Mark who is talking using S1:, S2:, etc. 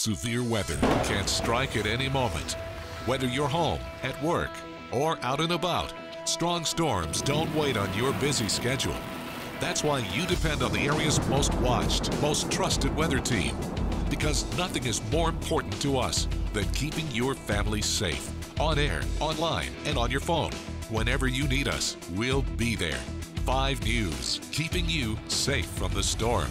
S1: Severe weather can strike at any moment. Whether you're home, at work, or out and about, strong storms don't wait on your busy schedule. That's why you depend on the area's most watched, most trusted weather team. Because nothing is more important to us than keeping your family safe. On air, online, and on your phone. Whenever you need us, we'll be there. 5 News, keeping you safe from the storm.